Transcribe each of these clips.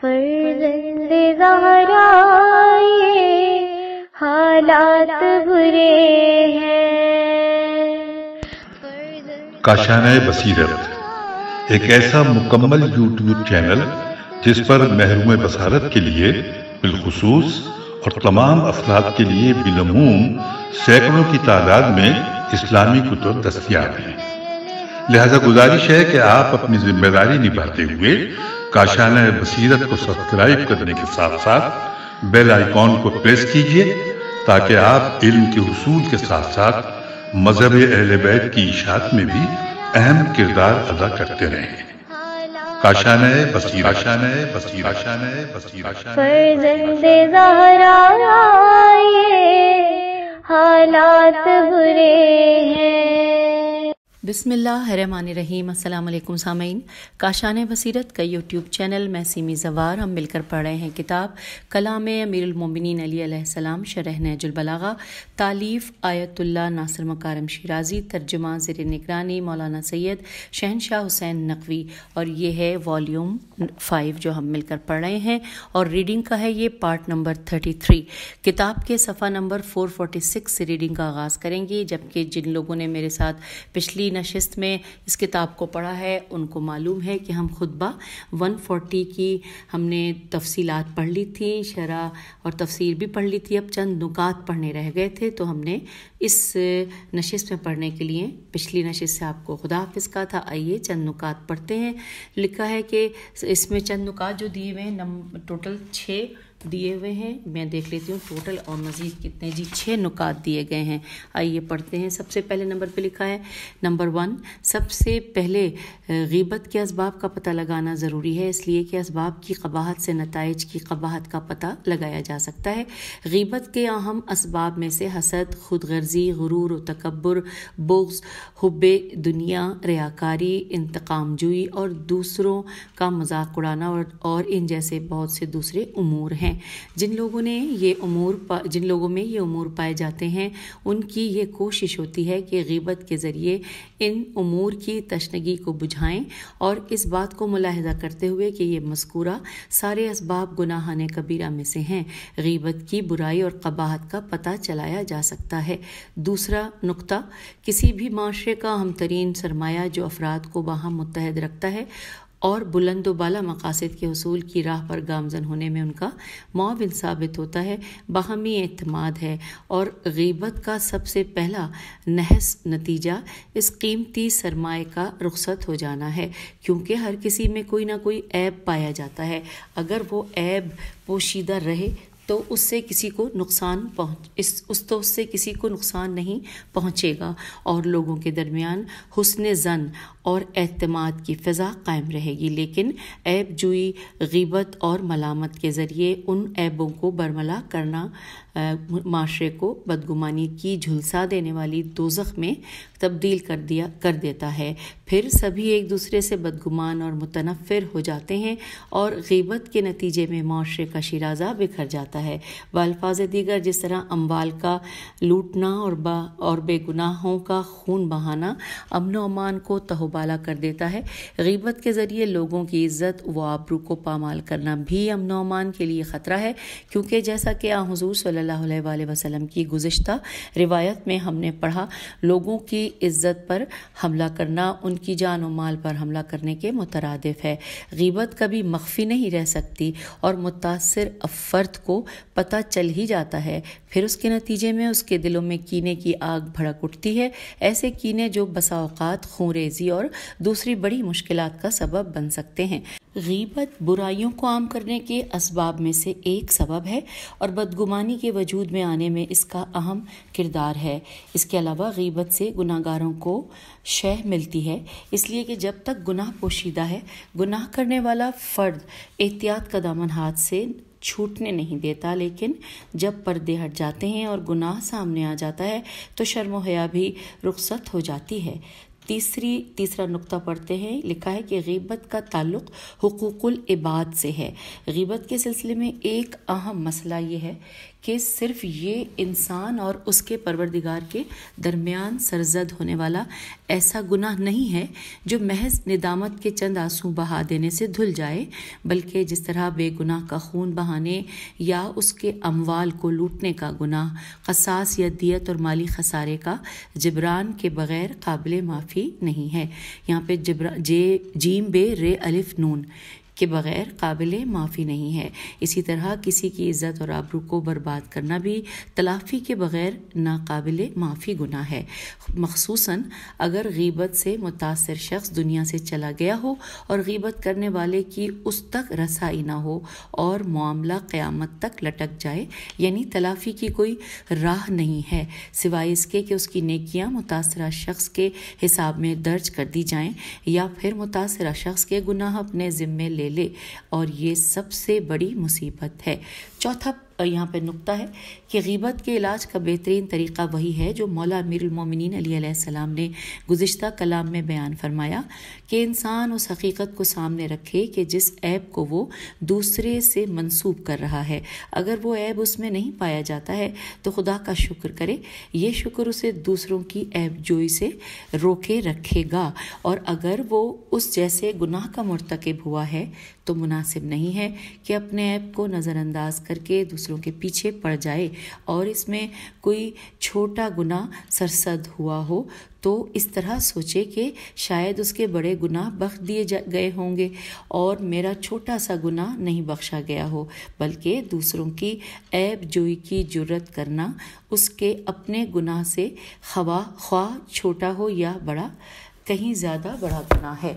फर्जंद हालात बुरे हैं। काशाना बसीरत, एक ऐसा मुकम्मल यूट्यूब चैनल जिस पर महरूम बसारत के लिए, बिलखसूस और तमाम अफराद के लिए बिलमूम सैकड़ों की तादाद में इस्लामी कुतुब दस्तियाब हैं। लिहाजा गुजारिश है कि आप अपनी ज़िम्मेदारी निभाते हुए काशाना बसीरत को सब्सक्राइब करने के साथ साथ बेल आइकॉन को प्रेस कीजिए ताकि आप इल्म के उसूल के साथ साथ मज़हब अहल बैत की इशात में भी अहम किरदार अदा करते रहें। हालात बुरे हैं। बिसमीम अल्लाम सामीन। काशान बसीरत का यूट्यूब चैनल मैं सीमी जवार। हम मिलकर पढ़ रहे हैं किताब कलाम अमीरमिन अली सलाम, शरह नजुलबलागा तालीफ़ आयतुल्ला नासर मकारम शिराजी, तर्जुमा ज़र निगरानी मौलाना सैयद शहनशाह हुसैन नकवी। और ये है वॉल्यूम फ़ाइव जो हम मिलकर पढ़ रहे हैं। और रीडिंग का है ये पार्ट नंबर थर्टी थ्री। किताब के सफ़ा नंबर फोर फोर्टी सिक्स से रीडिंग का आगाज़ करेंगे, जबकि जिन लोगों ने मेरे साथ पिछली नशस्त में इस किताब को पढ़ा है, उनको मालूम है कि हम खुतबा 140 की हमने तफसीलात पढ़ ली थी, शरा और तफसीर भी पढ़ ली थी। अब चंद नुकात पढ़ने रह गए थे तो हमने इस नशस्त में पढ़ने के लिए, पिछली नशस्त से आपको खुदा हाफिज का था, आइए चंद नुकात पढ़ते हैं। लिखा है कि इसमें चंद नुकात जो दिए हुए हैं टोटल छः दिए हुए हैं। मैं देख लेती हूँ टोटल और मज़ीद कितने जी छः नुकात दिए गए हैं। आइए पढ़ते हैं। सबसे पहले नंबर पे लिखा है। नंबर वन सबसे पहले गीबत के इसबाब का पता लगाना ज़रूरी है इसलिए कि इसबाब की कबाहत से नतज की कबाहत का पता लगाया जा सकता है। गीबत के अहम इसबाब में से हसद खुद गर्जी गुरूर तकबर बोग्स हुब दुनिया रियाकारी इंतकाम जुई और दूसरों का मज़ाक उड़ाना और, और इन जैसे बहुत से दूसरे अमूर हैं। हैं। जिन लोगों ने ये उमूर जिन लोगों में ये उमूर पाए जाते हैं, उनकी ये कोशिश होती है कि गीबत के ज़रिए इन उमूर की तशनगी को बुझाएँ और इस बात को मुलाहजा करते हुए कि ये मस्कूरा सारे इसबाब गुनाहान कबीरा में से हैं। गीबत की बुराई और कबाहत का पता चलाया जा सकता है। दूसरा नुक्ता, किसी भी माशरे का हम तरीन सरमाया जो अफराद को वहाँ मुतहद रखता है और बुलंद बाला मकासद के असूल की राह पर गामजन होने में उनका मुआविन साबित होता है, बाहमी अतमाद है और गीबत का सबसे पहला नहस नतीजा इस कीमती सरमाए का रुखसत हो जाना है, क्योंकि हर किसी में कोई ना कोई ऐब पाया जाता है। अगर वो ऐब पोशीदा रहे तो उससे किसी को नुकसान पहुँच, इस, उस तो उससे किसी को नुकसान नहीं पहुँचेगा। और लोगों के दरमियान हुसन जन और अतमाद की फ़िज़ा कायम रहेगी। लेकिन ऐब जुई, गिबत और मलामत के ज़रिए उन ऐबों को बरमला करना माशरे को बदगुमानी की झुलसा देने वाली दोजख में तब्दील कर दिया, कर देता है। फिर सभी एक दूसरे से बदगुमान और मुतनफ़र हो जाते हैं और गिबत के नतीजे में माशरे का शिराजा बिखर जाता है। वालफाज दीगर जिस तरह अम्बाल का लूटना और बा, और बेगुनाहों का खून बहाना अमन अमान को तहोबाला कर देता है। गिबत के ज़रिए लोगों की इज़्ज़त व आबरू को पामाल करना भी अमन अमान के लिए ख़तरा है, क्योंकि जैसा कि आ हजूर सल्लल्लाहु अलैहि वसल्लम की गुज्त रिवायत में हमने पढ़ा, लोगों की इज़्ज़त पर हमला करना, उनकी जान और माल पर हमला करने के मुतरदफ है। गिबत कभी मख्फी नहीं रह सकती और मुतासर अफर्द को पता चल ही जाता है। फिर उसके नतीजे में उसके दिलों में कीने की आग भड़क उठती है। ऐसे कीने जो बसाओकात खूरेजी और दूसरी बड़ी मुश्किल का सबब बन सकते हैं। गीबत बुराइयों को आम करने के इसबाब में से एक सबब है और बदगुमानी के वजूद में आने में इसका अहम किरदार है। इसके अलावा गीबत से गुनागारों को शह मिलती है, इसलिए कि जब तक गुनाह पोशीदा है, गुनाह करने वाला फ़र्द एहतियात का दामन हाथ से छूटने नहीं देता, लेकिन जब पर्दे हट जाते हैं और गुनाह सामने आ जाता है तो शर्म हया भी रुखसत हो जाती है। तीसरी, तीसरा नुक्ता पढ़ते हैं। लिखा है कि गीबत का ताल्लुक हुकूकुल इबाद से है। गीबत के सिलसिले में एक अहम मसला ये है कि सिर्फ़ ये इंसान और उसके परवरदिगार के दरमियान सरजद होने वाला ऐसा गुनाह नहीं है जो महज निदामत के चंद आँसू बहा देने से धुल जाए, बल्कि जिस तरह बेगुनाह का खून बहाने या उसके अमवाल को लूटने का गुनाह खसास या दियत और माली खसारे का जबरान के बगैर काबिल माफ़ी नहीं है। यहाँ पे जबरा जे जीम बे रे अलिफ नून। के बगैर काबिल माफ़ी नहीं है। इसी तरह किसी की इज़्ज़त और आबरू को बर्बाद करना भी तलाफ़ी के बगैर नाकबिल माफ़ी गुना है। मखसूस अगर गीबत से मुतासर शख्स दुनिया से चला गया हो और गीबत करने वाले की उस तक रसाई ना हो और मामला क़्यामत तक लटक जाए, यानी तलाफ़ी की कोई राह नहीं है, सिवाय इसके कि उसकी नेकियाँ मुतासरा शख्स के हिसाब में दर्ज कर दी जाएँ या फिर मुतासरा शख्स के गुनाह अपने ज़िम्मे ले ले और ये सबसे बड़ी मुसीबत है। चौथा यहाँ पर नुक्ता है कि गीबत के इलाज का बेहतरीन तरीक़ा वही है जो मौला अमीरमिन अलीसम ने गुज्त कलाम में बयान फरमाया कि इंसान उस हकीकत को सामने रखे कि जिस ऐब को वो दूसरे से मंसूब कर रहा है। अगर वो ऐब उसमें नहीं पाया जाता है तो खुदा का शुक्र करे, ये शुक्र उसे दूसरों की ऐब जोई से रोके रखेगा। और अगर वो उस जैसे गुनाह का मरतकब हुआ है तो मुनासिब नहीं है कि अपने ऐप को नज़रअंदाज करके दूसरों के पीछे पड़ जाए और इसमें कोई छोटा गुना सरसद हुआ हो तो इस तरह सोचे कि शायद उसके बड़े गुनाह बख्श दिए गए होंगे और मेरा छोटा सा गुनाह नहीं बख्शा गया हो, बल्कि दूसरों की ऐब जोई की ज़रूरत करना, उसके अपने गुनाह से खवा ख्वा छोटा हो या बड़ा कहीं ज़्यादा बड़ा गुना है।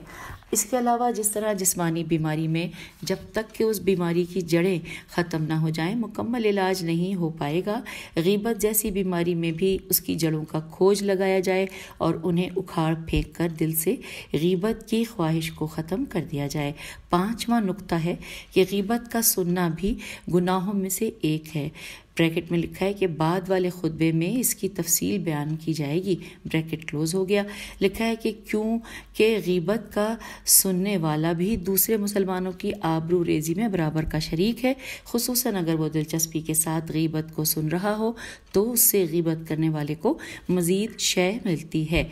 इसके अलावा जिस तरह जिस्मानी बीमारी में जब तक कि उस बीमारी की जड़ें ख़त्म ना हो जाएँ, मुकम्मल इलाज नहीं हो पाएगा। गीबत जैसी बीमारी में भी उसकी जड़ों का खोज लगाया जाए और उन्हें उखाड़ फेंक कर दिल से गीबत की ख्वाहिश को ख़त्म कर दिया जाए। पांचवा नुक्ता है कि गीबत का सुनना भी गुनाहों में से एक है। ब्रैकेट में लिखा है कि बाद वाले खुतबे में इसकी तफसील बयान की जाएगी। ब्रैकेट क्लोज हो गया। लिखा है कि क्यों के गीबत का सुनने वाला भी दूसरे मुसलमानों की आबरू रेजी में बराबर का शरीक है। खसूस अगर वो दिलचस्पी के साथ गीबत को सुन रहा हो तो उससे गीबत करने वाले को मज़ीद शय मिलती है।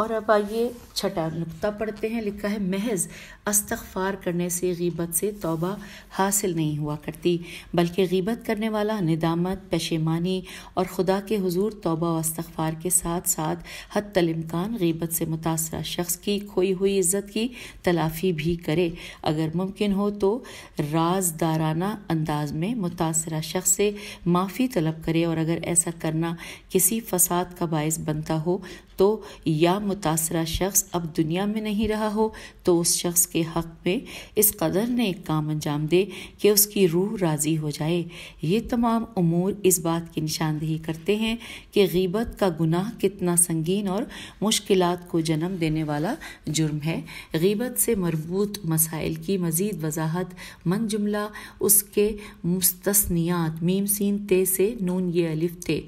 और अब आइए छठा नुकता पढ़ते हैं। लिखा है, महज अस्तगफार करने से गीबत से तौबा हासिल नहीं हुआ करती, बल्कि गीबत करने वाला, निदामत, पेशेमानी और खुदा के हुजूर तौबा व अस्तगफार के साथ साथ हद तलिमकान गीबत से मुतासर शख्स की खोई हुई इज़्ज़त की तलाफ़ी भी करे। अगर मुमकिन हो तो राजदाराना अंदाज में मुतासर शख्स से माफ़ी तलब करे और अगर ऐसा करना किसी फसाद का बायस बनता हो तो या मुतासर शख्स अब दुनिया में नहीं रहा हो तो उस शख्स के हक में इस कदर ने एक काम अंजाम दे कि उसकी रूह राज़ी हो जाए। ये तमाम अमूर इस बात की निशानदेही करते हैं कि गीबत का गुनाह कितना संगीन और मुश्किल को जन्म देने वाला जुर्म है। गीबत से मरबूत मसाइल की मज़ीद वजाहत मन जुमला उसके मुस्तनियात मीम सीन ते से नून ये अलिफ ते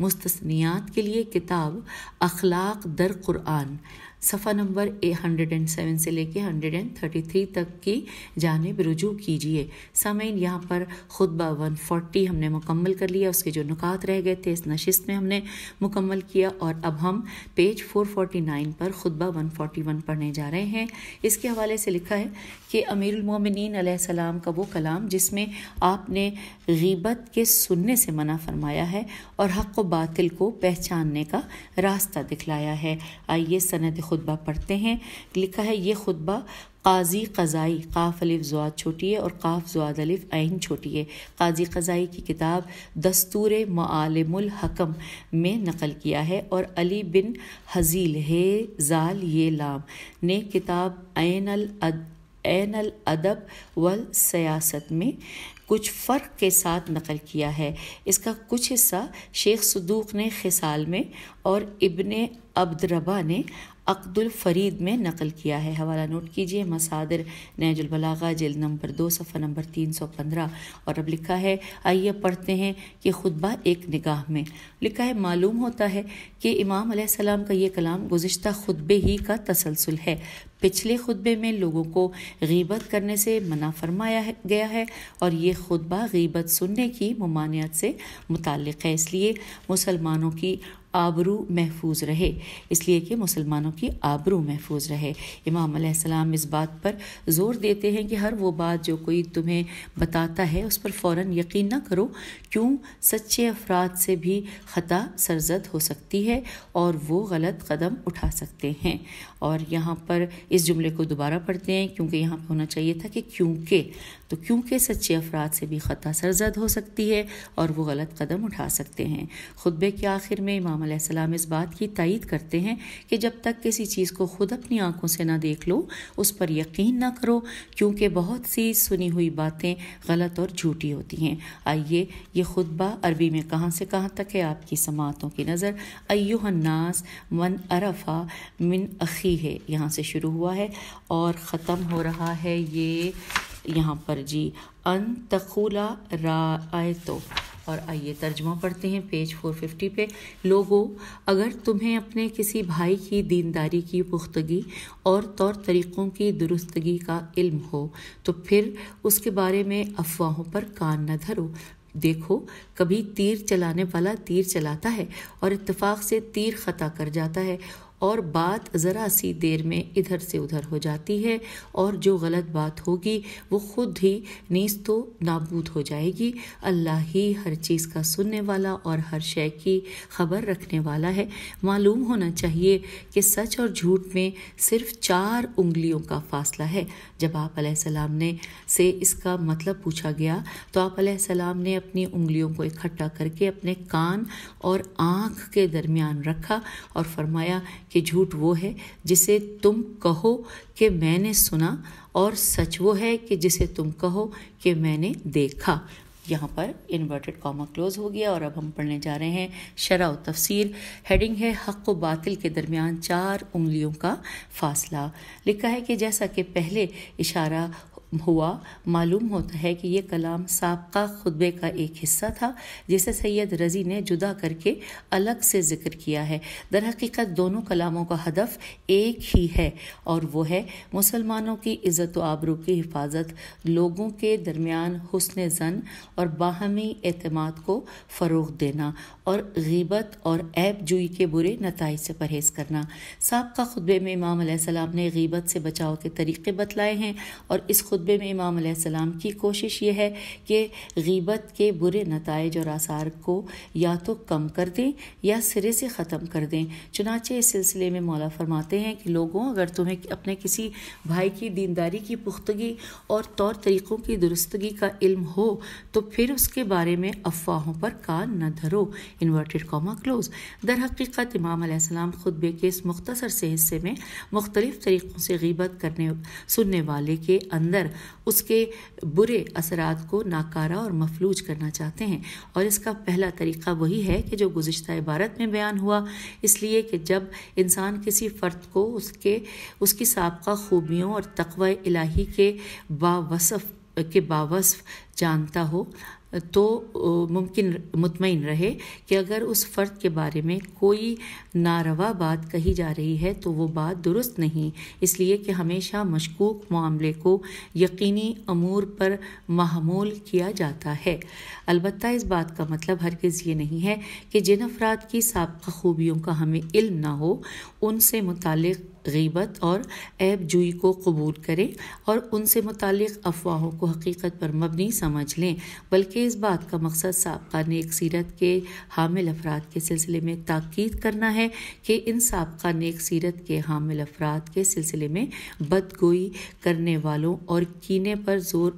मुस्तनियात के लिए किताब अखलाक दर कुरान सफ़ा number a hundred and seven से लेके हंड्रेड एंड थर्टी थ्री तक की जानब रुजू कीजिए। सामीन, यहाँ पर खुतबा वन फोर्टी हमने मुकम्मल कर लिया, उसके जो नुकात रह गए थे, इस नशस्त में हमने मुकम्मल किया और अब हम पेज फोर फोर्टी नाइन पर खुतबा वन फोर्टी वन पढ़ने जा रहे हैं। इसके हवाले से लिखा है कि अमीरमिन सलाम का वो कलाम जिसमें आपने गीबत के सुनने से मना फरमाया है और हक़ व बातिल को पहचानने का रास्ता दिखलाया है। आइए सनत खुतबा पढ़ते हैं। लिखा है, ये खुतबा काजी क़ज़ाई, काफ अलिफ जवाद छोटी है और काफ जवाद अलिफ आइन छोटी है। काजी क़ज़ाई की किताब दस्तूर मालमुल हकम में नकल किया है और अली बिन हजील, हे जाल, ये लाम। ने किताब ऐन अल एन अल अदब वल सियासत में कुछ फ़र्क के साथ नकल किया है। इसका कुछ हिस्सा शेख सदूक ने खिसाल में और इब्ने अब्दरबा ने अब्दुल फरीद में नकल किया है। हवाला नोट कीजिए, मसादिर नजलबलागा जिल नंबर दो, सफ़ा नंबर तीन सौ पंद्रह। और अब लिखा है, आइए पढ़ते हैं कि खुतबा एक निगाह में। लिखा है, मालूम होता है कि इमाम सलाम का ये कलाम गुज्त खुतबे ही का तसलसल है। पिछले खुतबे में लोगों को गीबत करने से मना फरमाया गया है और ये खुतबा गीबत सुनने की ममानियत से मुतल है। इसलिए मुसलमानों की आबरू महफूज रहे। इसलिए कि मुसलमानों की आबरू महफूज रहे। इमाम सलाम इस बात पर ज़ोर देते हैं कि हर वो बात जो कोई तुम्हें बताता है, उस पर फ़ौर यकीन ना करो, क्यों सच्चे अफराद से भी ख़ता सरजद हो सकती है और वो गलत कदम उठा सकते हैं। और यहाँ पर इस जुमले को दोबारा पढ़ते हैं, क्योंकि यहाँ पर होना चाहिए था कि क्योंकि तो क्योंकि सच्चे अफराद से भी ख़ता सरजद हो सकती है और वो गलत कदम उठा सकते हैं। खुतबे के आखिर में इमाम इस बात की तइद करते हैं कि जब तक किसी चीज़ को खुद अपनी आँखों से ना देख लो, उस पर यकीन ना करो, क्योंकि बहुत सी सुनी हुई बातें गलत और झूठी होती हैं। आइए, ये खुतबा अरबी में कहाँ से कहाँ तक है? आपकी समातों की नज़र अयुहन्नास मन अरफा मिन अखी है यहाँ से शुरू हुआ है और ख़त्म हो रहा है ये यहाँ पर जी। अन तखुला रायतो और आइए तर्जमा पढ़ते हैं पेज 450 पे। लोगों, अगर तुम्हें अपने किसी भाई की दीनदारी की पुख्तगी और तौर तरीक़ों की दुरुस्तगी का इल्म हो तो फिर उसके बारे में अफवाहों पर कान न धरो। देखो, कभी तीर चलाने वाला तीर चलाता है और इत्तेफाक से तीर ख़ता कर जाता है। और बात ज़रा सी देर में इधर से उधर हो जाती है और जो गलत बात होगी, वो खुद ही नीस तो नाबूद हो जाएगी। अल्लाह ही हर चीज़ का सुनने वाला और हर शय की खबर रखने वाला है। मालूम होना चाहिए कि सच और झूठ में सिर्फ़ चार उंगलियों का फासला है। जब आप सलाम ने से इसका मतलब पूछा गया तो आप सलाम ने अपनी उंगलियों को इकट्ठा करके अपने कान और आँख के दरमियान रखा और फरमाया कि झूठ वो है जिसे तुम कहो कि मैंने सुना और सच वो है कि जिसे तुम कहो कि मैंने देखा। यहाँ पर इन्वर्टेड कॉमा क्लोज हो गया और अब हम पढ़ने जा रहे हैं शरा तफसीर हेडिंग है, हक व बातिल के दरमियान चार उंगलियों का फासला। लिखा है कि जैसा कि पहले इशारा हुआ, मालूम होता है कि ये कलाम सबका खुतबे का एक हिस्सा था, जिसे सैयद रज़ी ने जुदा करके अलग से ज़िक्र किया है। दर हकीकत दोनों कलामों का हदफ एक ही है, और वो है मुसलमानों की इज़्ज़त आबरू की हिफाजत, लोगों के दरमियान हसन जन और बाहमी अतमाद को फ़रोग देना, और गीबत और ऐब जुई के बुरे नतज से परहेज करना। सबका खुतबे में इमाम ने गीबत से बचाव के तरीक़े बतलाए हैं, और इस खुद खुतबे में इमाम सलाम की कोशिश ये है कि गीबत के बुरे नतज और आसार को या तो कम कर दें या सिरे से ख़त्म कर दें। चुनाचे इस सिलसिले में मौला फरमाते हैं कि लोगों, अगर तुम्हें अपने किसी भाई की दीनदारी की पुख्तगी और तौर तरीक़ों की दुरुस्तगी का इल्म हो तो फिर उसके बारे में अफवाहों पर कान न धरो। Inverted comma close. दर हकीकत इमाम सलाम खुतबे के इस मुख्तर से हिस्से में मुख्तलिफ़ तरीक़ों से गीबत करने, सुनने वाले के अंदर उसके बुरे असरात को नाकारा और मफलूज करना चाहते हैं। और इसका पहला तरीक़ा वही है कि जो गुज्त इबारत में बयान हुआ, इसलिए कि जब इंसान किसी फ़र्द को उसके, उसकी सबका खूबियों और तकवा इलाही के बावसफ़ के बावसफ़ जानता हो तो मुमकिन मुतमिन रहे कि अगर उस फ़र्द के बारे में कोई नारवा बात कही जा रही है तो वो बात दुरुस्त नहीं। इसलिए कि हमेशा मशकूक मामले को यकीनी अमूर पर महमूल किया जाता है। अलबत्त इस बात का मतलब हरगिज़ ये नहीं है कि जिन अफराद की सबका खूबियों का हमें इल्म ना हो उनसे मुतक़ गीबत और ऐब जुई को कबूल करें और उनसे मुतक़ अफवाहों को हकीकत पर मबनी समझ लें। बल्कि इस बात का मकसद सबका नेक सीरत के हामिल अफराद के सिलसिले में ताकीद करना है कि इन सबका नेक सीरत के हामिल अफराद के सिलसिले में बदगोई करने वालों और कीने पर ज़ोर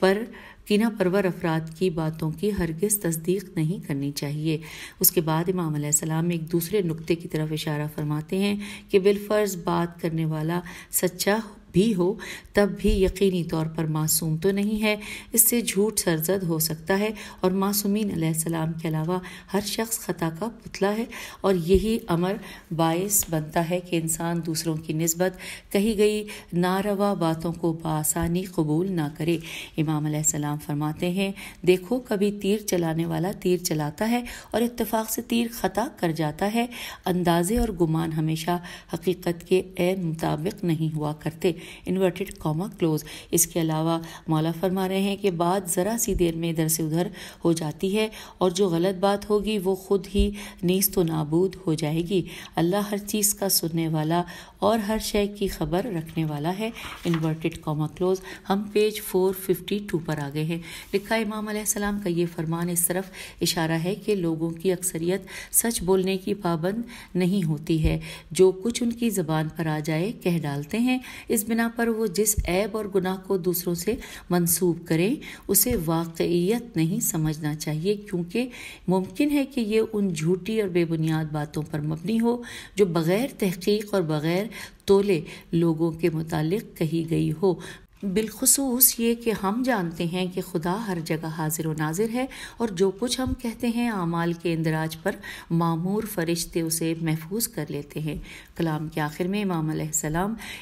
पर कीना परवर अफराद की बातों की हरगिज़ तस्दीक नहीं करनी चाहिए। उसके बाद इमाम सलाम एक दूसरे नुक्ते की तरफ़ इशारा फरमाते हैं कि बिलफर्ज बात करने वाला सच्चा भी हो, तब भी यकीनी तौर पर मासूम तो नहीं है। इससे झूठ सरजद हो सकता है और मासूमिन सलाम के अलावा हर शख्स ख़ता का पुतला है और यही अमर बायस बनता है कि इंसान दूसरों की नस्बत कही गई नारवा बातों को बसानी कबूल ना करे। इमाम सलाम फरमाते हैं, देखो कभी तीर चलाने वाला तीर चलाता है और इत्तेफाक से तीर ख़ता कर जाता है। अंदाजे और गुमान हमेशा हकीकत के ए मुताबिक नहीं हुआ करते। इन्वर्टेड कॉमा क्लोज इसके अलावा मौला फरमा रहे हैं कि बात ज़रा सी देर में इधर से उधर हो जाती है और जो गलत बात होगी वो खुद ही नीस तो नाबूद हो जाएगी। अल्लाह हर चीज़ का सुनने वाला और हर शय की खबर रखने वाला है। इन्वर्टेड कॉमा क्लोज हम पेज 452 पर आ गए हैं। लिखा इमाम सलाम का ये फरमान इस तरफ़ इशारा है कि लोगों की अक्सरियत सच बोलने की पाबंद नहीं होती है। जो कुछ उनकी ज़बान पर आ जाए, कह डालते हैं। इस बिना पर वो जिस ऐब और गुनाह को दूसरों से मंसूब करें, उसे वाकईत नहीं समझना चाहिए, क्योंकि मुमकिन है कि ये उन झूठी और बेबुनियाद बातों पर मबनी हो, जो बग़ैर तहकीक और बग़ैर तोले लोगों के मुतालिक कही गई हो। बिलखसूस ये कि हम जानते हैं कि खुदा हर जगह हाजिर व नाजिर है और जो कुछ हम कहते हैं, आमाल के इंदराज पर मामूर फरिश्ते उसे महफूज कर लेते हैं। कलाम के आखिर में इमाम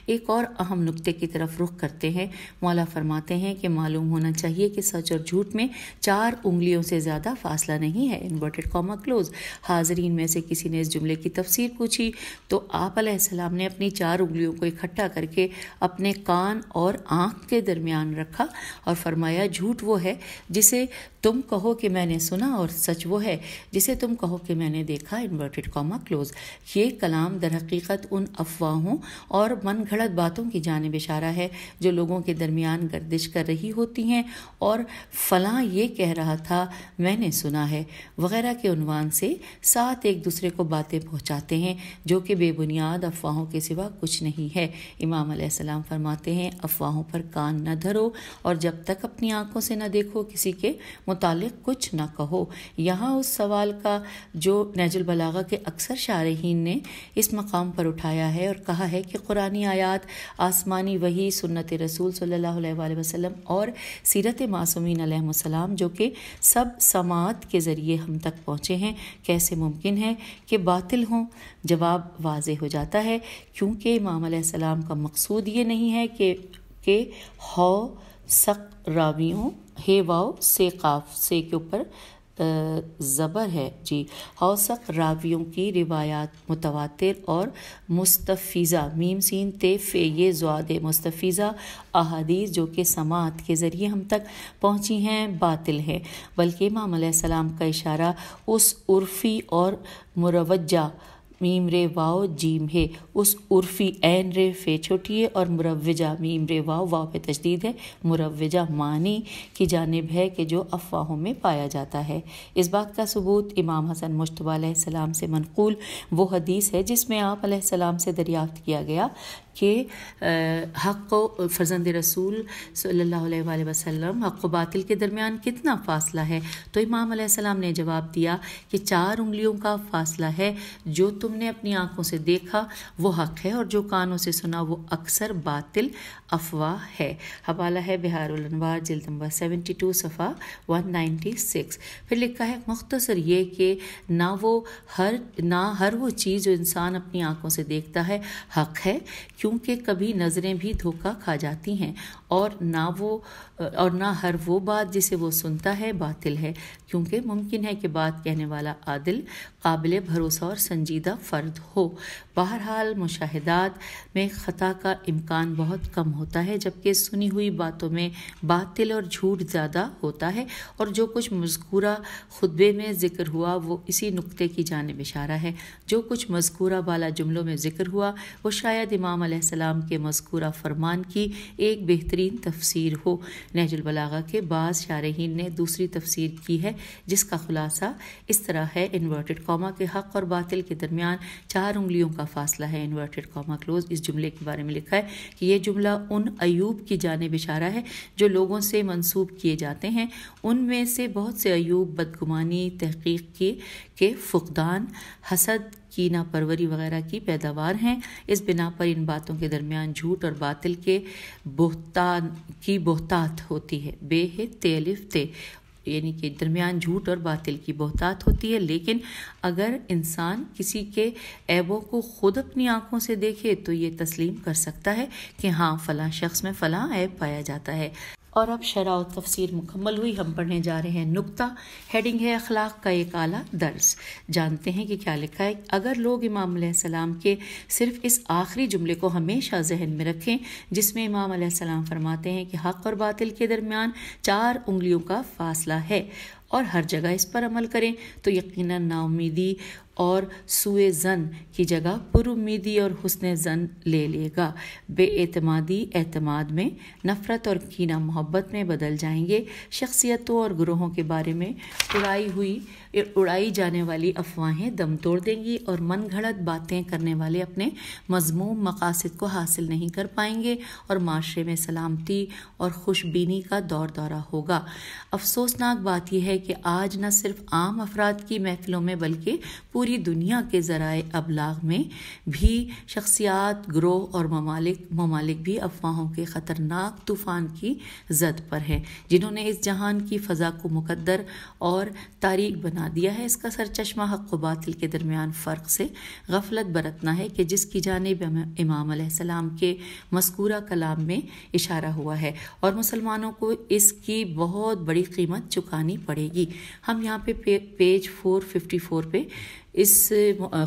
एक और अहम नुक्ते की तरफ़ रुख करते हैं। मौला फरमाते हैं कि मालूम होना चाहिए कि सच और झूठ में चार उंगलियों से ज़्यादा फासला नहीं है। Inverted comma close. हाजरीन में से किसी ने इस जुमले की तफसीर पूछी तो आप ने अपनी चार उंगलियों को इकट्ठा करके अपने कान और आँख आँख के दरमियान रखा और फरमाया, झूठ वो है जिसे तुम कहो कि मैंने सुना और सच वो है जिसे तुम कहो कि मैंने देखा इन्वर्टेड कॉमा क्लोज ये कलाम दर हकीकत उन अफवाहों और मन घड़त बातों की जानब इशारा है जो लोगों के दरमियान गर्दिश कर रही होती हैं और फलां ये कह रहा था, मैंने सुना है, वगैरह के उनवान से साथ एक दूसरे को बातें पहुँचाते हैं, जो कि बेबुनियाद अफवाहों के सिवा कुछ नहीं है। इमाम फरमाते हैं, अफवाहों पर कान न धरो और जब तक अपनी आँखों से न देखो किसी के मुतालिक कुछ न कहो। यहाँ उस सवाल का जो नजल बलागा के अक्सर शारहीन ने इस मकाम पर उठाया है और कहा है कि कुरानी आयात, आसमानी वही, सुन्नत रसूल सल्लल्लाहु अलैहि वसल्लम और सीरत मासूमिन सलाम, जो कि सब समात के ज़रिए हम तक पहुँचे हैं, कैसे मुमकिन है कि बातिल हों? जवाब वाज हो जाता है, क्योंकि इमाम का मकसूद ये नहीं है कि के हौ, सक, रावियों, हे वाव से, काफ, से के ऊपर ज़बर है। जी हौसक रावियों की रिवायात, मुतवातिर और मुस्तफ़ीज़ा, मीम, सीन, ते, फ़े, ये, ज़्वाद, मुस्तफ़ीज़ा, अहादीस, जो कि समात के ज़रिए हम तक पहुँची हैं, बातिल है। बल्कि इमाम सलाम का इशारा, उस उर्फ़ी और मुरवजा मीम रे वाओ जीम है। उस उर्फी एन रे फे छोटी है और मुरवजा मीम रे वाओ वाओ पे तजदीद है। मुरवजा मानी की जानब है कि जो अफवाहों में पाया जाता है। इस बात का सबूत इमाम हसन मुशतबा सलाम से मनकूल वो हदीस है जिसमें आप सलाम से दरियाफ्त किया गया कि हक़ फ़र्जंद रसूल सल्ला वसल्लम, हक़ बातिल के दरमियान कितना फ़ासला है? तो इमाम सलाम ने जवाब दिया कि चार उंगलियों का फ़ासला है, जो तुमने अपनी आँखों से देखा, वो हक़ है और जो कानों से सुना, वो अक्सर बातिल अफवाह है। हवाला है बिहारवार जिल्द नंबर सेवेंटी टू, सफ़ा वन नाइन्टी सिक्स। फिर लिखा है, मुख्तसर ये कि ना वो हर, ना हर वो चीज़ जो इंसान अपनी आँखों से देखता है, हक़ है क्योंकि कभी नज़रें भी धोखा खा जाती हैं और ना वो, और ना हर वो बात जिसे वो सुनता है बातिल है। क्योंकि मुमकिन है कि बात कहने वाला आदिल, काबिल भरोसा और संजीदा फ़र्द हो। बहरहाल मुशाहदात में ख़ता का इम्कान बहुत कम होता है, जबकि सुनी हुई बातों में बातिल और झूठ ज़्यादा होता है और जो कुछ मजकूरा खुतबे में ज़िक्र हुआ, वो इसी नुक्ते की जानब इशारा है। जो कुछ मजकूरा बाला जुमलों में ज़िक्र हुआ, वो शायद इमाम के मजकूरा फरमान की एक बेहतरीन तफसीर हो। नहजुलबलागा के बाद शारहीन ने दूसरी तफसीर की है, जिसका खुलासा इस तरह है, इन्वर्टेड कॉमा के हक़ और बातिल के दरमियान चार उंगलियों का फासला है इन्वर्टेड कॉमा क्लोज इस जुमले के बारे में लिखा है कि यह जुमला उन अयूब की जानब इशारा है जो लोगों से मंसूब किए जाते हैं। उनमें से बहुत से अयूब बदगुमानी तहकीक के, के फुकदान हसद कीना परवरी वगैरह की पैदावार हैं। इस बिना पर इन बातों के दरमियान झूठ और बातिल के बोहतान की बोहतात होती है। बे है तेलिफ ते। यानी कि दरमियान झूठ और बातिल की बहुतात होती है। लेकिन अगर इंसान किसी के ऐबों को खुद अपनी आँखों से देखे तो ये तस्लीम कर सकता है कि हाँ फला शख्स में फला ऐब पाया जाता है। और अब शरा और तफसीर मुकम्मल हुई। हम पढ़ने जा रहे हैं नुक्ता। हेडिंग है अखलाक का एक आला दर्ज। जानते हैं कि क्या लिखा है? अगर लोग इमाम सलाम के सिर्फ़ इस आखिरी जुमले को हमेशा जहन में रखें, जिसमें इमाम सलाम फरमाते हैं कि हक़ और बातिल के दरमियान चार उंगलियों का फासला है और हर जगह इस पर अमल करें तो यकीनन नाउमीदी और सुए जन की जगह पुरुमीदी और हुसन जन ले लेगा। बेअमादी एतमाद में नफ़रत और कीना मोहब्बत में बदल जाएँगे। शख्सियतों और ग्रोहों के बारे में उड़ाई हुई उड़ाई जाने वाली अफवाहें दम तोड़ देंगी और मन घड़त बातें करने वाले अपने मजमूम मकासद को हासिल नहीं कर पाएँगे और माशरे में सलामती और खुशबीनी का दौर दौरा होगा। अफसोसनाक बात यह है कि आज न सिर्फ़ आम अफराद की महफिलों में बल्कि पूरी दुनिया के ज़राए अबलाग में भी शख्सियात, ग्रोह और ममालिक ममालिक भी अफवाहों के ख़तरनाक तूफ़ान की जद पर हैं, जिन्होंने इस जहान की फ़ज़ा को मुकद्दर और तारीख बना बना दिया है इसका सरचश्मा हक व बातिल के दरमियान फ़र्क से। गफलत बरतना है कि जिसकी जानब इमाम सलाम के मस्कूरा कलाम में इशारा हुआ है और मुसलमानों को इसकी बहुत बड़ी कीमत चुकानी पड़ेगी। हम यहाँ पे, पे पेज 454 पे इस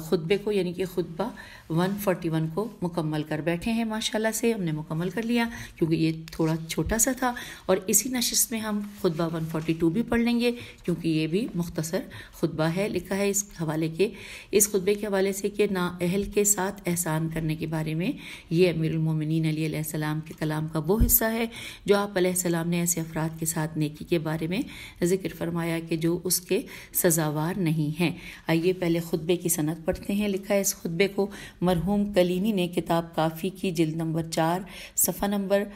खुतबे को यानी कि खुतबा 141 को मुकम्मल कर बैठे हैं, माशाल्लाह से। हमने मुकम्मल कर लिया, क्योंकि ये थोड़ा छोटा सा था। और इसी नशस्त में हम खुतबा 142 भी पढ़ लेंगे, क्योंकि ये भी मुख्तसर खुतबा है, लिखा है इस हवाले के। इस खुतबे के हवाले से कि ना अहल के साथ एहसान करने के बारे में ये अमीरमिन अली सलाम के कलाम का वो हिस्सा है, जो आप सलाम ने ऐसे अफराद के साथ नेकी के बारे में ज़िक्र फरमाया कि जो उसके सजावार नहीं हैं। आइए पहले खुतबे की सनत पढ़ते हैं, लिखा है इस खुतबे को। मरहूम कलीनी ने किताब काफ़ी की, जिल्द नंबर चार, सफ़ा नंबर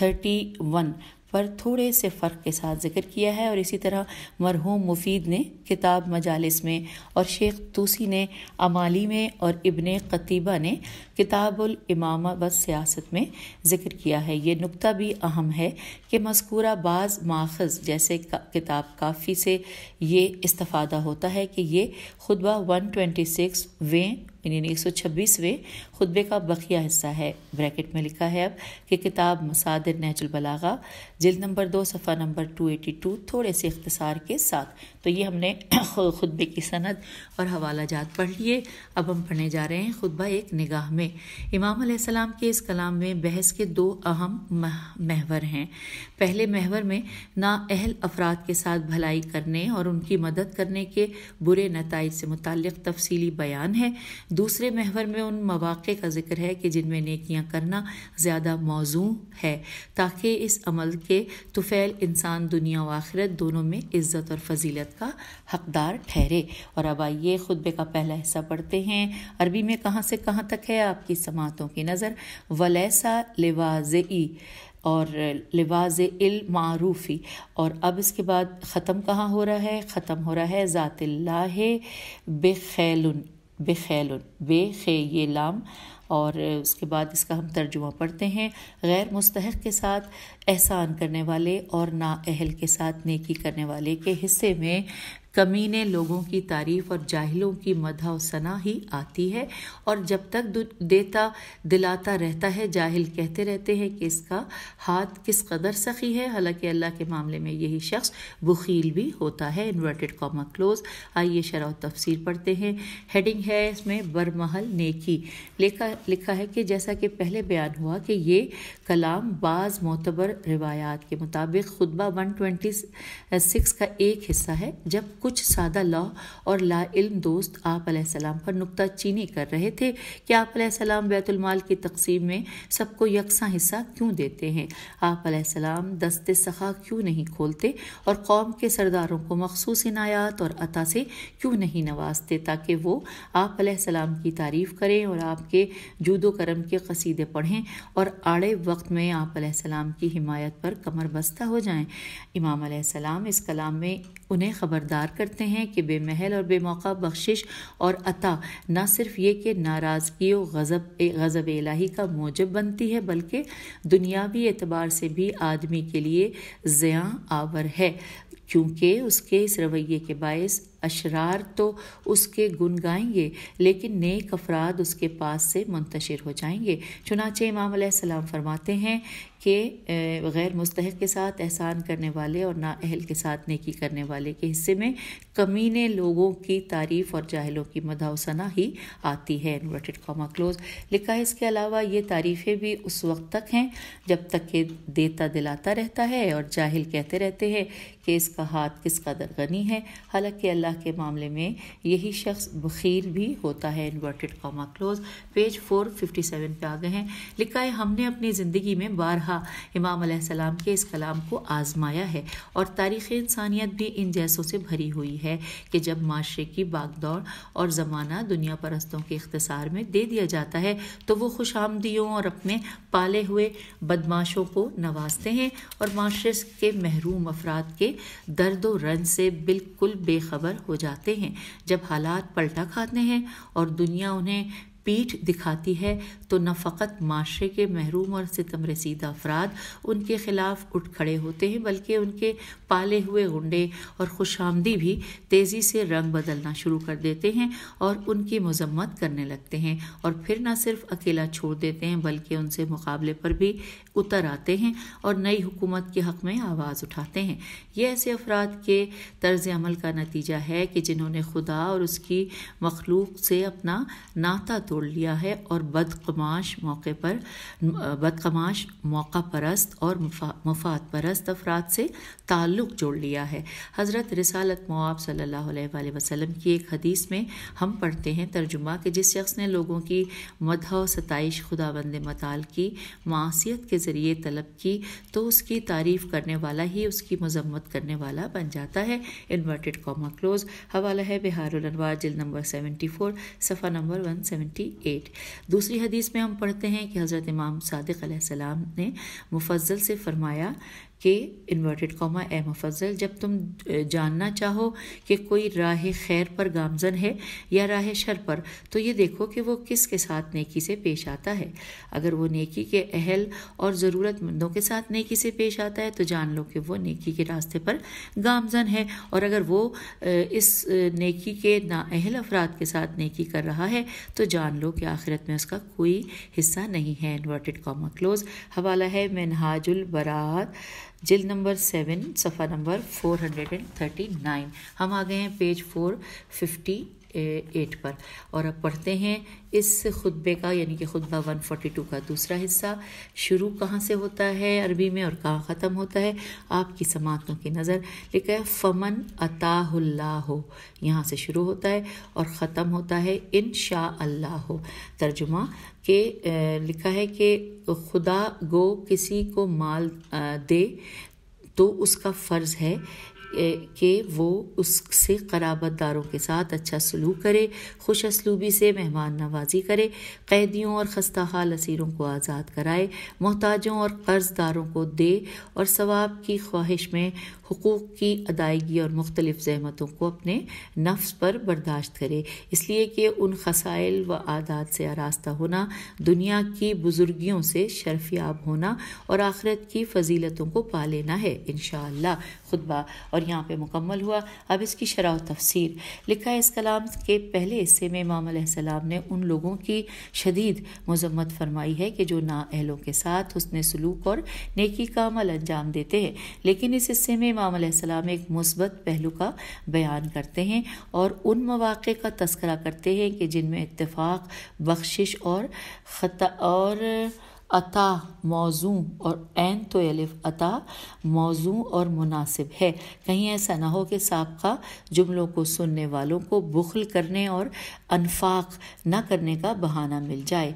थर्टी वन पर थोड़े से फ़र्क के साथ ज़िक्र किया है और इसी तरह मरहूम मुफीद ने किताब मजालिस में और शेख तूसी ने अमाली में और इब्ने कतीबा ने किताबुल इमामा व सियासत में ज़िक्र किया है। ये नुक्ता भी अहम है कि मस्कूरा बाज़ माखज़ जैसे का, किताब काफ़ी से ये इस्तफ़ादा होता है कि ये खुतबा वन 126 वें यानी एक सौ छब्बीसवें खुतबे का बखिया हिस्सा है। ब्रैकेट में लिखा है अब कि किताब मसादिर नहजुल बलागा जिल्द नंबर दो सफ़ा नंबर टू एटी टू थोड़े से इख्तसार के साथ। तो ये हमने खुतबे की सनद और हवाला जात पढ़ लिए। अब हम पढ़ने जा रहे हैं खुतबा एक निगाह में। इमाम सलाम के इस कलाम में बहस के दो अहम महवर हैं। पहले महवर में ना अहल अफराद के साथ भलाई करने और उनकी मदद करने के बुरे नतज से मुतल तफसीली बयान है। दूसरे महवर में उन मौाक़े का ज़िक्र है कि जिनमें नेकियाँ करना ज़्यादा मौजू है, ताकि इस अमल के तुफ़ैल इंसान दुनिया व आखिरत दोनों में इज़्ज़त और फजीलत का हकदार ठहरे। और अब आइए खुतबे का पहला हिस्सा पढ़ते हैं। अरबी में कहाँ से कहाँ तक है आपकी समातों की नज़र, वलैसा लिवाज और लिबाज इल मारूफ़ी। और अब इसके बाद ख़त्म कहाँ हो रहा है? ख़त्म हो रहा है ज़ातिल्ला बेखैलन बेखैल बे खे ये लाम और उसके बाद इसका हम तर्जुमा पढ़ते हैं। गैर मुस्तक के साथ एहसान करने वाले और ना अहल के साथ नेकी करने वाले के हिस्से में कमीने लोगों की तारीफ़ और जाहिलों की मधा सना ही आती है और जब तक देता दिलाता रहता है, जाहिल कहते रहते हैं कि इसका हाथ किस कदर सखी है। हालाँकि अल्लाह के मामले में यही शख्स बुखील भी होता है। Inverted comma close. आइए शरा तफसीर पढ़ते हैं। हेडिंग है इसमें बरमहल नेकी। लिखा लिखा है कि जैसा कि पहले बयान हुआ कि ये कलाम बाज़ मोतबर रिवायात के मुताबिक खुतबा वन का एक हिस्सा है, जब कुछ सादा लॉ और ला इल्म दोस्त आप सलाम पर नुकता चीनी कर रहे थे। कि आप सलाम बैतुलमाल की तकसीम में सबको यकसा हिस्सा क्यों देते हैं? आप सलाम दस्ते सखा क्यों नहीं खोलते? और कौम के सरदारों को मखसूस इनायात और अता से क्यों नहीं नवाजते ताकि वो आप सलाम की तारीफ़ करें और आपके जूदो करम के कसीदे पढ़ें और आड़े वक्त में आप सलाम की हिमायत पर कमर बस्ता हो जाएँ। इमाम सलाम इस कलाम में उन्हें ख़बरदार करते हैं कि बेमहल और बेमौका बख्शिश और अता न सिर्फ़ ये कि नाराज़गी गज़ब गज़ब इलाही का मौजब बनती है, बल्कि दुनियावी एतबार से भी आदमी के लिए ज़िया आवर है, क्योंकि उसके इस रवैये के बायस अशरार तो उसके गुन गाएँगे, लेकिन नेक अफराद उसके पास से मुंतशिर हो जाएँगे। चुनाचे इमाम सलाम फरमाते हैं कि गैर मुस्तक के साथ एहसान करने वाले और नाअहल के साथ नेकी करने वाले के हिस्से में कमीने लोगों की तारीफ़ और जाहिलों की मदावसना ही आती है। इन्वर्टेड कॉमा क्लोज लिखा है, इसके अलावा ये तारीफ़ें भी उस वक्त तक हैं जब तक कि देता दिलाता रहता है और जाहिल कहते रहते हैं कि इसका हाथ किस कदर गनी है। हालाँकि अल्लाह के मामले में यही शख्स बखीर भी होता है इन्वर्टेड कॉमा क्लोज पेज 457 पे आ गए हैं। लिखा है, हमने अपनी ज़िंदगी में बारहा इमाम सलाम के इस कलाम को आजमाया है और तारीख़ इंसानियत भी इन जैसों से भरी हुई है कि जब माशरे की बागदौड़ और ज़माना दुनिया परस्तों के अख्तसार में दे दिया जाता है तो वो खुश आमदियों और अपने पाले हुए बदमाशों को नवाजते हैं और माशरे के महरूम अफराद के दर्द रंज से बिल्कुल बेखबर हो जाते हैं। जब हालात पलटा खाते हैं और दुनिया उन्हें पीठ दिखाती है तो न फ़कत माशरे के महरूम और सितम रसीदा अफराद उनके ख़िलाफ़ उठ खड़े होते हैं, बल्कि उनके पाले हुए गुंडे और खुश आमदी भी तेज़ी से रंग बदलना शुरू कर देते हैं और उनकी मजम्मत करने लगते हैं और फिर न सिर्फ़ अकेला छोड़ देते हैं, बल्कि उनसे मुकाबले पर भी उतर आते हैं और नई हुकूमत के हक़ में आवाज़ उठाते हैं। ये ऐसे अफराद के तर्ज अमल का नतीजा है कि जिन्होंने खुदा और उसकी मखलूक से अपना नाता तोड़ लिया है और बदकमाश मौके पर, बदकमाश मौका परस्त और मफाद परस्त अफराद से ताल्लुक़ जोड़ लिया है। हज़रत रिसालत मुआब सल्लल्लाहु अलैहि वसल्लम की एक हदीस में हम पढ़ते हैं तर्जुमा कि जिस शख्स ने लोगों की मदह सताइश खुदा बंद मताल की मासीत के ज़रिए तलब की तो उसकी तारीफ़ करने वाला ही उसकी मजम्मत करने वाला बन जाता है। इन्वर्टेड कॉमा क्लोज, हवाला है बिहारनवार जिल नंबर सेवेंटी फोर, सफ़ा नंबर वन सेवेंटी एट दूसरी हदीस में हम पढ़ते हैं कि हज़रत इमाम सादिक ने मुफज़ल से फरमाया कि इन्वर्टेड कॉमा ए मुफजल जब तुम जानना चाहो कि कोई राह खैर पर गामजन है या राह शर पर तो ये देखो कि वो किस के साथ नेकी से पेश आता है। अगर वो नेकी के अहल और ज़रूरतमंदों के साथ नेकी से पेश आता है तो जान लो कि वो नेकी के रास्ते पर गामजन है। और अगर वो इस नेकी के नाअहल अफराद के साथ नेकी कर रहा है तो जान लो कि आखिरत में उसका कोई हिस्सा नहीं है। इन्वर्टेड कॉमा क्लोज हवाला है, मनहाजुल बरात। जिल नंबर सेवन, सफ़ा number four hundred and thirty nine हम आ गए हैं पेज फोर फिफ्टी एट पर। और अब पढ़ते हैं इस खुतबे का, यानी कि खुतबा 142 का दूसरा हिस्सा। शुरू कहाँ से होता है अरबी में और कहाँ ख़त्म होता है? आपकी समातों की नज़र। लिखा है, फ़मन अताहुल्ला हो यहाँ से शुरू होता है और ख़त्म होता है इन शाह अल्लाह हो तर्जुमा के लिखा है कि खुदा गो किसी को माल दे तो उसका फ़र्ज़ है कि वो उससे कराबतदारों के साथ अच्छा सलूक करे, खुश असलूबी से मेहमान नवाजी करे, कैदियों और खस्ता हाल असीरों को आज़ाद कराए, मोहताजों और कर्जदारों को दे और सवाब की ख्वाहिश में हकूक़ की अदायगी और मुख्तलिफ़ जहमतों को अपने नफ्स पर बर्दाश्त करे। इसलिए कि उन खसाइल व आदात से आरास्ता होना, दुनिया की बुजुर्गियों से शर्फियाब होना और आखिरत की फजीलतों को पा लेना है इन खुतबा और यहाँ पे मुकम्मल हुआ। अब इसकी शराह तफसीर। लिखा इस कलाम के पहले हिस्से में इमाम सलाम ने उन लोगों की शदीद मजम्मत फरमाई है कि जो नाअहलों के साथ उसने सलूक और नेकी का अमल अंजाम देते हैं। लेकिन इस हिस्से में इमाम सलाम एक मुस्बत पहलू का बयान करते हैं और उन मौाक़े का तस्करा करते हैं कि जिनमें इतफ़ाक़ बख्शिश और ख़ता और अता, मौजू और एन तो अलिफ अता, मौजू और मुनासिब है। कहीं ऐसा ना हो कि सबका जुमलों को सुनने वालों को बुखल करने और अनफाक न करने का बहाना मिल जाए।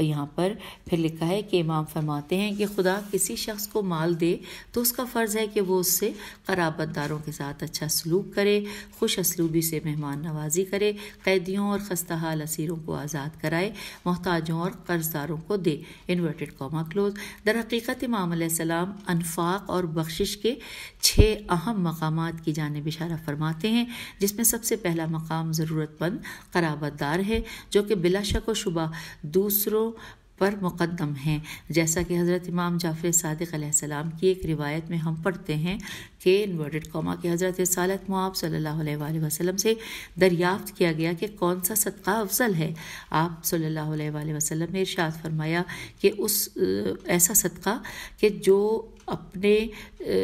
यहाँ पर फिर लिखा है कि इमाम फरमाते हैं कि खुदा किसी शख्स को माल दे तो उसका फ़र्ज़ है कि वो उससे कराबतदारों के साथ अच्छा सलूक करे, खुश असलूबी से मेहमान नवाजी करे, कैदियों और खस्ता हाल असीरों को आज़ाद कराए, मोहताजों और कर्जदारों को दे। इन्वर्टेड कॉमा क्लोज दर हकीकत इमाम सलाम अनफाक और बख्शिश के छः अहम मकाम की जानब इशारा फरमाते हैं जिसमें सबसे पहला मकाम ज़रूरतमंद कराबतदार है जो कि बिला शक व शुबा दूसरों पर मुकदम हैं। जैसा कि हज़रत इमाम जाफ़र सदक की एक रिवायत में हम पढ़ते हैं कि इन्वर्टेड कौमा के हज़रत सालत मुआब सल्लल्लाहु अलैहि वसल्लम से दरियाफ्त किया गया कि कौन सा सदका अफजल है। आप सल्लल्लाहु अलैहि ने इरशाद फरमाया कि उस ऐसा सदका कि जो अपने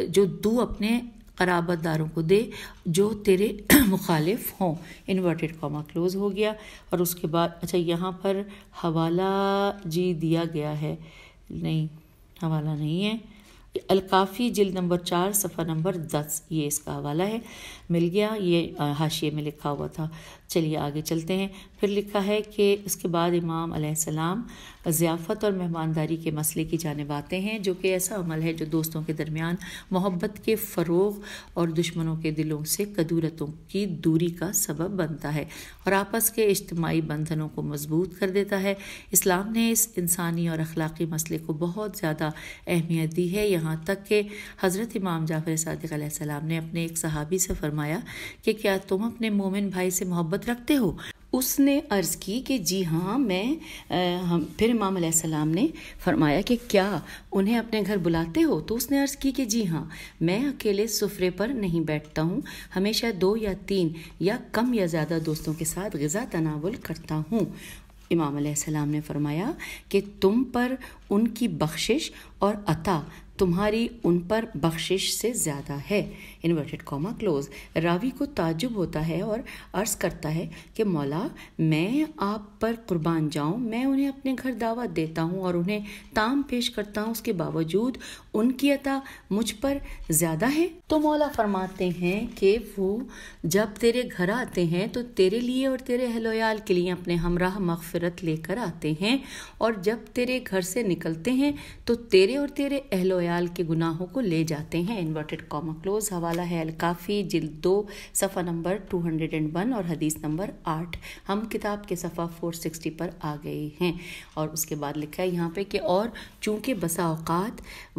जो दू अपने कराबतदारों को दे, जो तेरे मुखालिफ हों। इन्वर्टेड कॉमा क्लोज हो गया। और उसके बाद अच्छा यहाँ पर हवाला जी दिया गया है। नहीं, हवाला नहीं है। अलकाफ़ी जिल नंबर चार, सफ़ा नंबर दस, ये इसका हवाला है। मिल गया, ये हाशिए में लिखा हुआ था। चलिए आगे चलते हैं। फिर लिखा है कि उसके बाद इमाम सलाम ज़ियाफ़त और मेहमानदारी के मसले की जानब आते हैं, जो कि ऐसा अमल है जो दोस्तों के दरमियान मोहब्बत के फ़रोग और दुश्मनों के दिलों से कदूरतों की दूरी का सबब बनता है और आपस के इज्तमाही बंधनों को मज़बूत कर देता है। इस्लाम ने इस इंसानी और अखलाक़ी मसले को बहुत ज़्यादा अहमियत दी है। यहाँ तक कि हज़रत इमाम जाफ़र सदक ने अपने एक सहाबी से फरमाया कि क्या तुम अपने मोमिन भाई से मोहब्बत रखते हो? उसने अर्ज़ की कि जी हाँ मैं आ, हम फिर इमाम सलाम ने फरमाया कि क्या उन्हें अपने घर बुलाते हो? तो उसने अर्ज़ की कि जी हाँ मैं अकेले सुफरे पर नहीं बैठता हूँ। हमेशा दो या तीन या कम या ज़्यादा दोस्तों के साथ गज़ा तनावल करता हूँ। इमाम सलाम ने फरमाया कि तुम पर उनकी बख्शिश और अता तुम्हारी उन पर बख्शिश से ज़्यादा है। इन्वर्टेड कॉमा क्लोज रावी को ताजुब होता है और अर्ज़ करता है कि, मौला, मैं आप पर कुर्बान जाऊँ, मैं उन्हें अपने घर दावत देता हूँ और उन्हें ताम पेश करता हूँ। उसके बावजूद उनकी अता मुझ पर ज़्यादा है। तो मौला फरमाते हैं कि, वो जब तेरे घर आते हैं तो तेरे लिए और तेरे अहलोयाल के लिए अपने हमराह मगफरत लेकर आते हैं। और जब तेरे घर से निकलते हैं तो तेरे और तेरे अहलोयाल के गुनाहों को ले जाते हैं। इन्वर्टेड कॉमा क्लोज हवा हवाला है अलकाफ़ी जिल्द दो, सफ़ा नंबर 201 और हदीस नंबर आठ। हम किताब के सफ़ा 460 पर आ गए हैं और उसके बाद लिखा है यहाँ पे कि और चूँकि बसा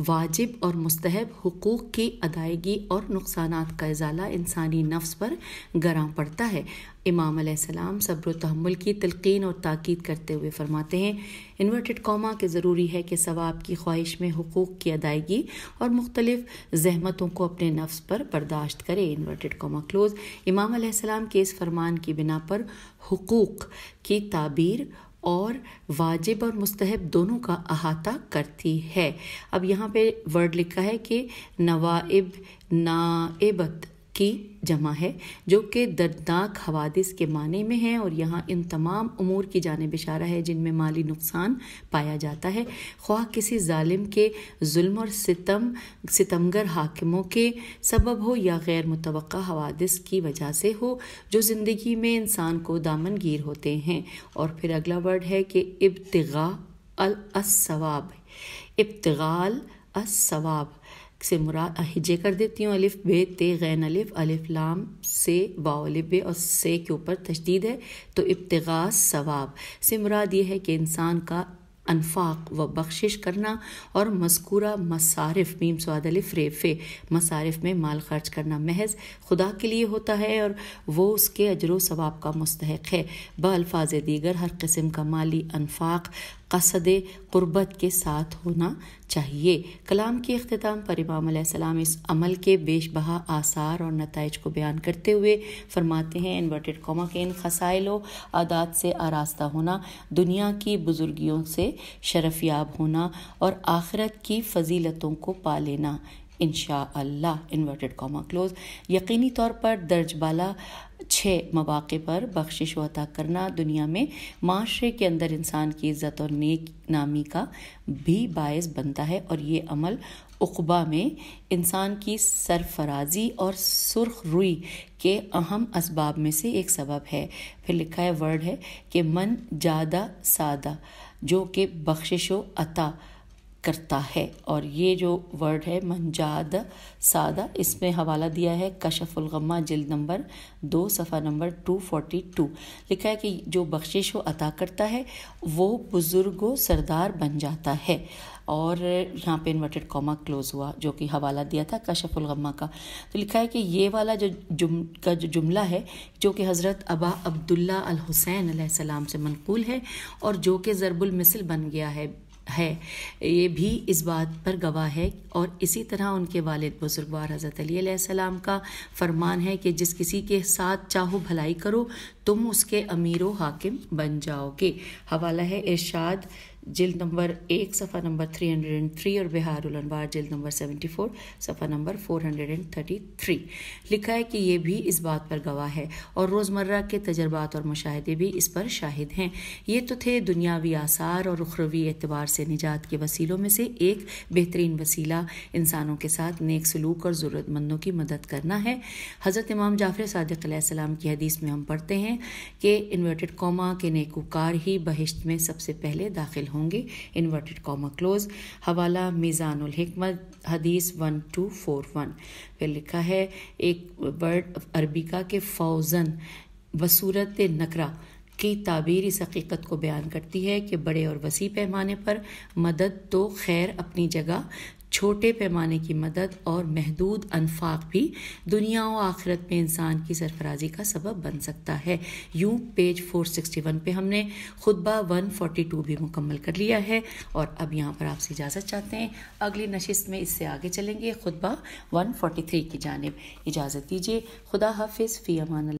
वाजिब और मस्तहब हकूक़ की अदायगी और नुकसान का इजाला इंसानी नफ्स पर गरा पड़ता है इमाम सलाम सब्र तहमुल की तलकिन और ताकीद करते हुए फरमाते हैं, इन्वर्टेड कौमा के ज़रूरी है कि सवाब की ख्वाहिश में हकूक़ की अदायगी और मुख्तलिफ़ जहमतों को अपने नफ्स पर बर्दाश्त करे। Inverted comma close. इमाम सलाम के इस फरमान की बिना पर हकूक़ की ताबीर और वाजिब और मुस्तहब दोनों का अहाता करती है। अब यहाँ पे वर्ड लिखा है कि नवाइब नाइबत की जमा है, जो कि दर्दनाक हवादिस के माने में है और यहाँ इन तमाम उमूर की जानब इशारा है जिनमें माली नुकसान पाया जाता है। ख्वाह किसी ालिम के जुल्म और सितम, सितमगर हाकिमों के सबब हो या गैर मुतव हवादिस की वजह से हो, जो ज़िंदगी में इंसान को दामनगीर होते हैं। और फिर अगला वर्ड है कि इब्तगा अलसवाब इब्तगाल असवाब से मुराद हिजे कर देती हूँ, अलिफ बे, ते, गैन, अलिफ अलिफ, लाम, से बे और से के ऊपर तशदीद है तो इब्तगास सवाब। से मुराद ये है कि इंसान का अनफाक व बख्शिश करना और मस्कूरा मसारफ, मीम स्वादलिफ रेफ़े, मसारफ में माल खर्च करना महज खुदा के लिए होता है और वो उसके अजर सवाब का मुस्तक है। ब अल्फाज दीगर हर किस्म का माली अनफाक कसद क़ुरबत के साथ होना चाहिए। कलाम के अख्ताम पर इमाम इस अमल के बेशबहा आसार और नतज को बयान करते हुए फरमाते हैं इन्वर्टेड कौमा के इन खसाइलों, आदात से आरास्ता होना, दुनिया की बुजुर्गियों से शरफयाब होना और आखिरत की फजीलतों को पा लेना। इन इन्वर्टेड कॉमा क्लोज यकीनी तौर पर दर्ज बाला छः मौाक़े पर बख्शिश अता करना दुनिया में माशरे के अंदर इंसान की इज़्ज़त और नेक नामी का भी बायस बनता है और ये अमल उकबा में इंसान की सरफराजी और सुर्ख रुई के अहम इसबाब में से एक सबब है। फिर लिखा है वर्ड है कि मन ज़्यादा सादा, जो कि बख्शिश अता करता है। और ये जो वर्ड है, मंजाद सादा, इसमें हवाला दिया है कशफुलगमा जिल्द नंबर दो, सफ़ा नंबर टू फोर्टी टू लिखा है कि जो बख्शिश अता करता है, वो बुज़ुर्ग सरदार बन जाता है। और यहाँ पे इन्वर्टेड कॉमा क्लोज हुआ, जो कि हवाला दिया था कशफुलगमा का। तो लिखा है कि ये वाला जो जुम, का जो जुमला है, जो कि हज़रत अबा अब्दुल्ला अल हुसैन सलाम से मनकूल है, और जो कि ज़रबुल मिसल बन गया है है। ये भी इस बात पर गवाह है और इसी तरह उनके वालिद बुजुर्गवार हज़रत अली सलाम का फरमान है कि जिस किसी के साथ चाहो भलाई करो, तुम उसके अमीर हाकिम बन जाओगे। हवाला है इरशाद जिल्द नंबर एक, सफ़ा number three hundred and three और बिहार उलनबार जिल्द नंबर सेवेंटी फोर सफ़ा number four hundred and thirty three लिखा है कि ये भी इस बात पर गवाह है और रोज़मर्रा के तजर्बात और मुशाहे भी इस पर शाहिद हैं। ये तो थे दुनियावी आसार और उखरवी एतबार से निजात के वसीलों में से एक बेहतरीन वसीला। इंसानों के साथ नेक सलूक और ज़रूरतमंदों की मदद करना है। हज़रत इमाम जाफ़र सदक़ की हदीस में हम पढ़ते हैं कि इन्वर्टेड कौमा के नेकुकार ही बहिश्त में सबसे पहले दाखिल होंगे। इन्वर्टेड कॉमा क्लोज हवाला मीज़ानुल हिकमत। हदीस वन टू फोर वन फिर लिखा है, एक वर्ड अरबिका के फौजन बसूरत नकरा की ताबीर इस हकीकत को बयान करती है कि बड़े और वसी पैमाने पर मदद तो खैर अपनी जगह छोटे पैमाने की मदद और महदूद अनफाक भी दुनिया और आखिरत में इंसान की सरफराजी का सबब बन सकता है। यूँ पेज 461 पे हमने खुतबा 142 भी मुकम्मल कर लिया है और अब यहाँ पर आपसे इजाज़त चाहते हैं। अगली नशिस्त में इससे आगे चलेंगे खुतबा 143 की जानब। इजाज़त दीजिए। खुदा हाफिज़। फ़ी अमान